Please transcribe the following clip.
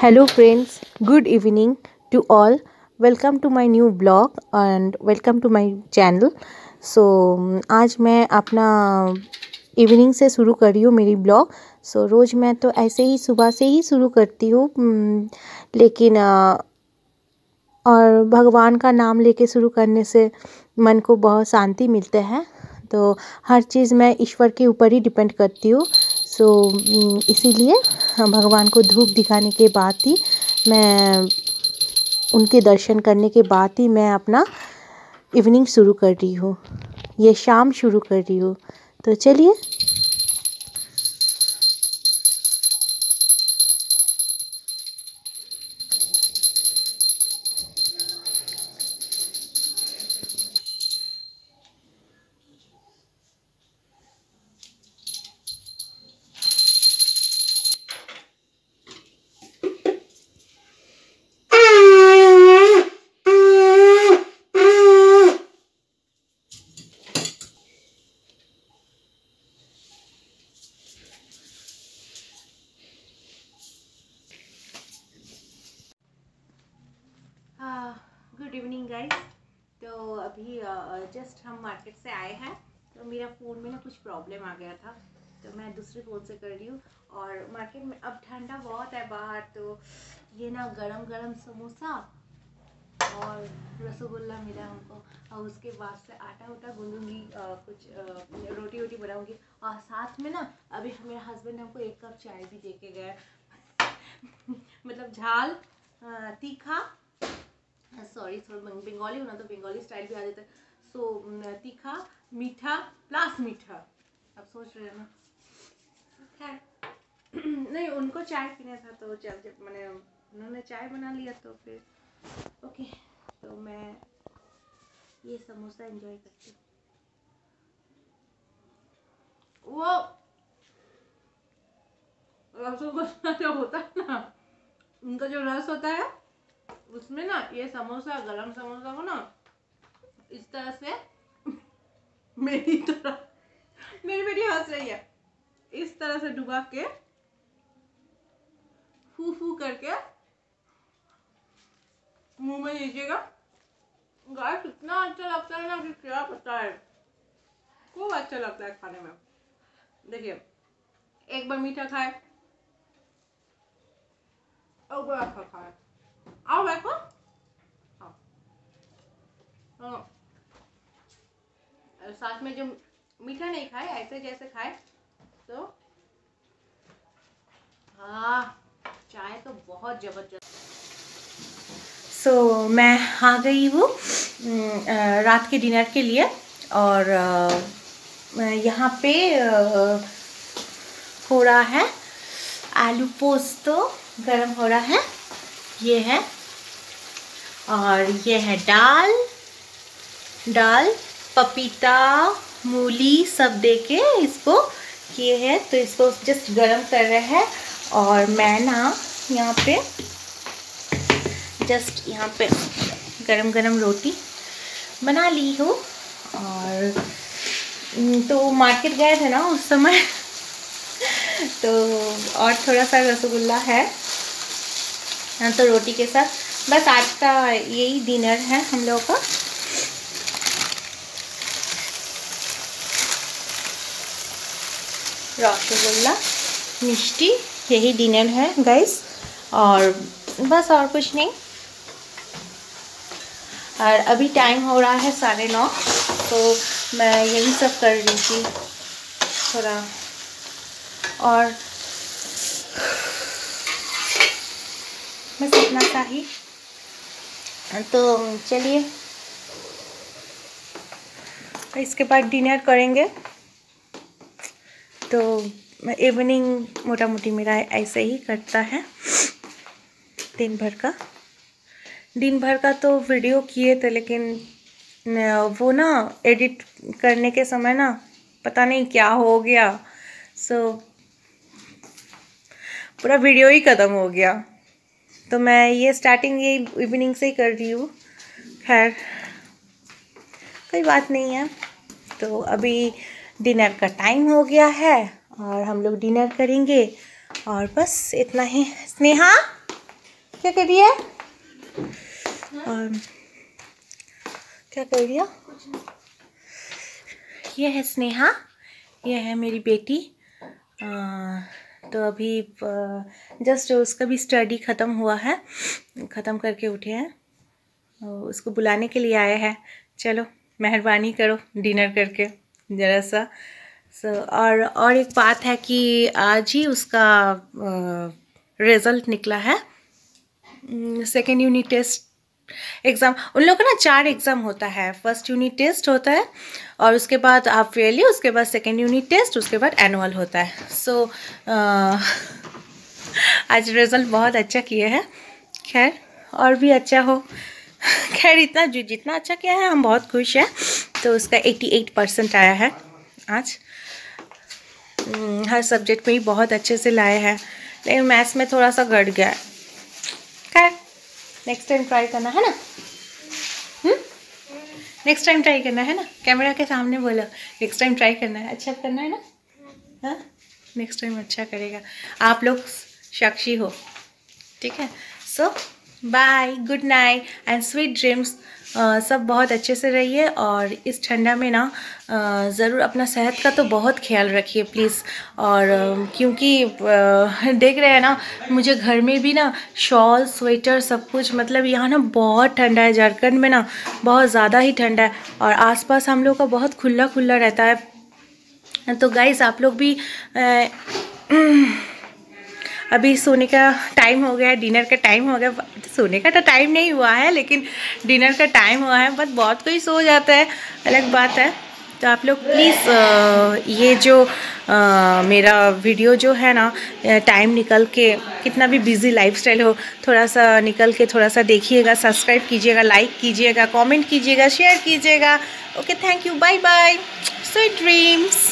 hello friends. Good evening to all. Welcome to my new blog and welcome to my channel. So आज मैं अपना evening से शुरू कर रही हूँ मेरी ब्लॉग सो so, रोज़ मैं तो ऐसे ही सुबह से ही शुरू करती हूँ लेकिन और भगवान का नाम लेके शुरू करने से मन को बहुत शांति मिलते हैं। तो हर चीज़ मैं ईश्वर के ऊपर ही डिपेंड करती हूँ। सो इसीलिए भगवान को धूप दिखाने के बाद ही मैं, उनके दर्शन करने के बाद ही मैं अपना इवनिंग शुरू कर रही हूँ। ये शाम शुरू कर रही हूँ। तो चलिए तो अभी जस्ट हम मार्केट से आए हैं तो मेरा फ़ोन में ना कुछ प्रॉब्लम आ गया था तो मैं दूसरे फ़ोन से कर रही हूँ। और मार्केट में अब ठंडा बहुत है बाहर तो ये ना गरम गरम समोसा और रसगुल्ला मिला हमको। और उसके बाद से आटा उटा गूंदूँगी कुछ आ, रोटी वोटी बनाऊँगी। और साथ में ना अभी मेरे हस्बैंड हमको एक कप चाय भी दे के गए। मतलब झाल तीखा सॉरी थोड़ा बंगाली होना तो बंगाली स्टाइल भी आ जाता है। सो तीखा, मीठा प्लस मीठा। अब सोच रहे हैं ना? खैर। नहीं, उनको चाय पीना था तो जब जब मैंने, उन्होंने चाय बना लिया तो फिर, ओके तो मैं ये समोसा एंजॉय करती हूँ। वो रसगुल्ला जो होता है ना, उनका जो रस होता है उसमें ना ये समोसा, गरम समोसा को ना इस तरह से मेरी तरह, मेरी बेटी हंस रही है। इस तरह से डुबा के फू फू करके, मुँह में लीजिएगा। गाय कितना अच्छा लगता है ना कि क्या पता है। खूब अच्छा लगता है खाने में। देखिए, एक बार मीठा खाए, और बार अच्छा खाए। आओ बैठो हाँ। साथ में जो मीठा नहीं खाए ऐसे जैसे खाए तो हाँ चाय तो बहुत ज़बरदस्त। सो so, मैं आ गई हूँ रात के डिनर के लिए और यहाँ पे हो रहा है आलू पोस्तो गरम हो रहा है ये है। और ये है दाल। दाल, पपीता, मूली सब दे के इसको किए हैं। तो इसको जस्ट गरम कर रहे हैं और मैं ना यहाँ पे जस्ट यहाँ पे गरम गरम रोटी बना ली हूँ। और तो मार्केट गए थे ना उस समय। तो और थोड़ा सा रसगुल्ला है तो रोटी के साथ बस आज का यही डिनर है हम लोगों का। रसगुल्ला, मिष्टी, यही डिनर है गाइस और बस और कुछ नहीं। और अभी टाइम हो रहा है साढ़े नौ तो मैं यही सब कर रही थी थोड़ा। और बस इतना सा ही। तो चलिए। इसके बाद डिनर करेंगे। तो इवनिंग मोटा मोटी मेरा ऐसे ही करता है। दिन भर का। दिन भर का तो वीडियो किए थे लेकिन वो ना एडिट करने के समय ना पता नहीं क्या हो गया। सो so, पूरा वीडियो ही ख़त्म हो गया। तो मैं ये स्टार्टिंग ये इवनिंग से ही कर रही हूँ। खैर कोई बात नहीं है। तो अभी डिनर का टाइम हो गया है और हम लोग डिनर करेंगे। और बस इतना ही। स्नेहा क्या कर रही है? और क्या कर रही है? ये है स्नेहा ये है मेरी बेटी। आ, तो अभी जस्ट उसका भी स्टडी ख़त्म हुआ है। ख़त्म करके उठे हैं। उसको बुलाने के लिए आया है। चलो, मेहरबानी करो डिनर करके, ज़रा सा। सो और और एक बात है कि आज ही उसका रिज़ल्ट निकला है। सेकेंड यूनिट टेस्ट एग्ज़ाम उन लोगों का ना चार एग्ज़ाम होता है। फ़र्स्ट यूनिट टेस्ट होता है और उसके बाद आप फेयरली उसके बाद सेकेंड यूनिट टेस्ट उसके बाद एनुअल होता है। सो so, आज रिज़ल्ट बहुत अच्छा किए हैं। खैर और भी अच्छा हो। खैर इतना जो जितना अच्छा किया है हम बहुत खुश हैं। तो उसका 88 परसेंट आया है आज। हम्म, हर सब्जेक्ट में ही बहुत अच्छे से लाए हैं। लेकिन मैथ्स में थोड़ा सा घट गया है। खैर नेक्स्ट टाइम ट्राई करना, है ना? नेक्स्ट टाइम ट्राई करना, है ना? कैमरा के सामने बोलो नेक्स्ट टाइम ट्राई करना है। अच्छा करना है ना? हाँ? नेक्स्ट टाइम अच्छा करेगा। आप लोग साक्षी हो। ठीक है? So bye good night and sweet dreams सब बहुत अच्छे से रहिए और इस ठंडा में ना ज़रूर अपना सेहत का तो बहुत ख्याल रखिए प्लीज़। और क्योंकि देख रहे हैं ना, मुझे घर में भी ना शॉल, स्वेटर सब कुछ मतलब यहाँ ना बहुत ठंडा है, झारखंड में ना बहुत ज़्यादा ही ठंडा है और आसपास हम लोग का बहुत खुला खुला रहता है। तो गाइस आप लोग भी अभी सोने का टाइम हो गया है डिनर का टाइम हो गया सोने का तो टाइम नहीं हुआ है लेकिन डिनर का टाइम हुआ है बट बहुत कोई सो जाता है अलग बात है। तो आप लोग प्लीज़ ये जो आ, मेरा वीडियो जो है ना टाइम निकल के कितना भी बिज़ी लाइफस्टाइल हो थोड़ा सा निकल के थोड़ा सा देखिएगा सब्सक्राइब कीजिएगा लाइक कीजिएगा कमेंट कीजिएगा शेयर कीजिएगा। Okay thank you bye bye sweet dreams